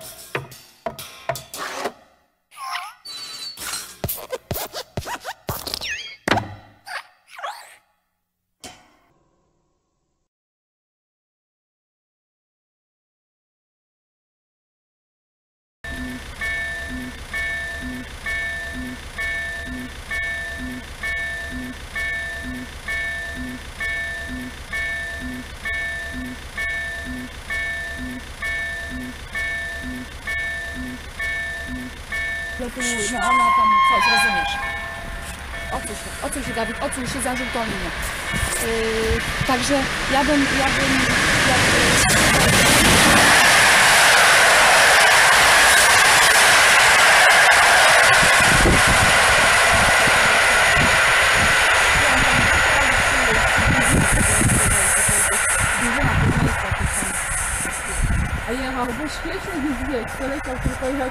subscribe. Że tu, no ona tam coś, rozumiesz. Odsuń się, odsuń się Dawid, odsuń się za żółtą linię. Yy, także ja bym, ja bym, jakby... A jechał, bo świetnie nic wiek, poleciał tylko jak